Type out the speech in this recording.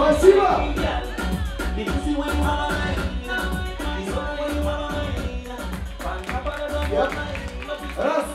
Спасибо! Раз.